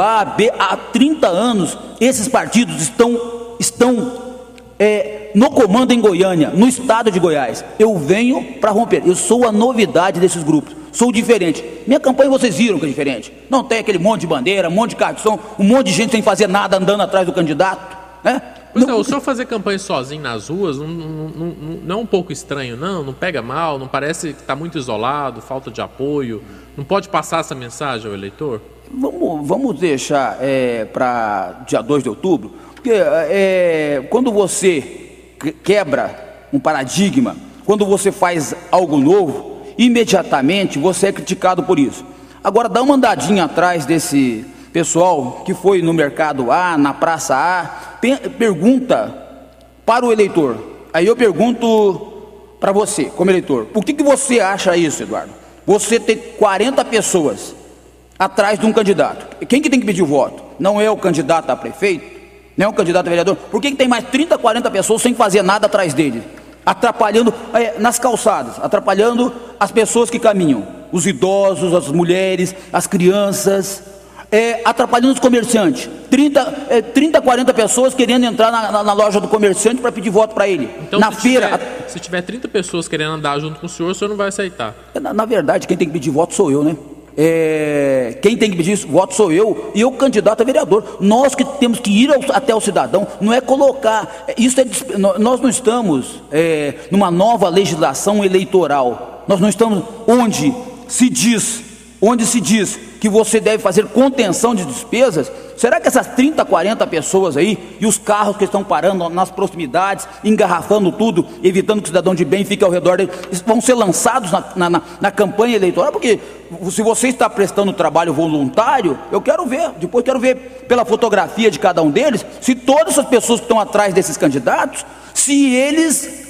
A, B, há 30 anos, esses partidos estão, estão é, no comando em Goiânia, no estado de Goiás. Eu venho para romper. Eu sou a novidade desses grupos. Sou diferente. Minha campanha vocês viram que é diferente. Não tem aquele monte de bandeira, um monte de cartão, um monte de gente sem fazer nada andando atrás do candidato. Né? Pois não, é, o senhor fazer campanha sozinho nas ruas não, não, não, não, é um pouco estranho, não? Não pega mal? Não parece que está muito isolado, falta de apoio? Não pode passar essa mensagem ao eleitor? Vamos, vamos deixar é, para dia 2 de outubro, porque é, quando você quebra um paradigma, quando você faz algo novo, imediatamente você é criticado por isso. Agora dá uma andadinha atrás desse pessoal que foi no mercado A, na praça A, pergunta para o eleitor. Aí eu pergunto para você, como eleitor, por que, que você acha isso, Eduardo? Você ter 40 pessoas atrás de um candidato. Quem que tem que pedir o voto? Não é o candidato a prefeito? Não é o candidato a vereador? Por que, que tem mais 30, 40 pessoas sem fazer nada atrás dele? Atrapalhando é, nas calçadas, atrapalhando as pessoas que caminham, os idosos, as mulheres, as crianças, é, atrapalhando os comerciantes. 30, é, 30, 40 pessoas querendo entrar na, na, na loja do comerciante para pedir voto para ele. Então, na se feira. Tiver, se tiver 30 pessoas querendo andar junto com o senhor, o senhor não vai aceitar. Na, na verdade, quem tem que pedir voto sou eu, né? É, quem tem que pedir isso, voto sou eu e eu candidato a vereador. Nós que temos que ir ao, até o cidadão, não é colocar. Isso é, nós não estamos é, numa nova legislação eleitoral. Nós não estamos onde se diz, onde se diz que você deve fazer contenção de despesas, será que essas 30, 40 pessoas aí e os carros que estão parando nas proximidades, engarrafando tudo, evitando que o cidadão de bem fique ao redor dele, vão ser lançados na, na, na campanha eleitoral? Porque se você está prestando trabalho voluntário, eu quero ver, depois quero ver pela fotografia de cada um deles, se todas essas pessoas que estão atrás desses candidatos, se eles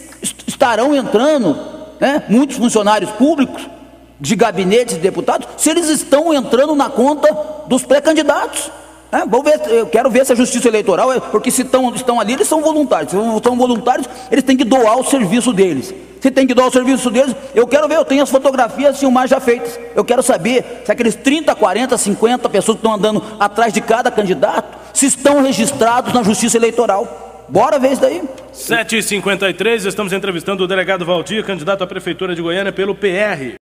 estarão entrando, né, muitos funcionários públicos, de gabinetes de deputados, se eles estão entrando na conta dos pré-candidatos. É, vou ver, eu quero ver se a justiça eleitoral, é, porque se estão, estão ali, eles são voluntários. Se são voluntários, eles têm que doar o serviço deles. Se tem que doar o serviço deles, eu quero ver, eu tenho as fotografias filmagens já feitas. Eu quero saber se aqueles 30, 40, 50 pessoas que estão andando atrás de cada candidato, se estão registrados na justiça eleitoral. Bora ver isso daí. 7h53, estamos entrevistando o delegado Valdir, candidato à Prefeitura de Goiânia pelo PR.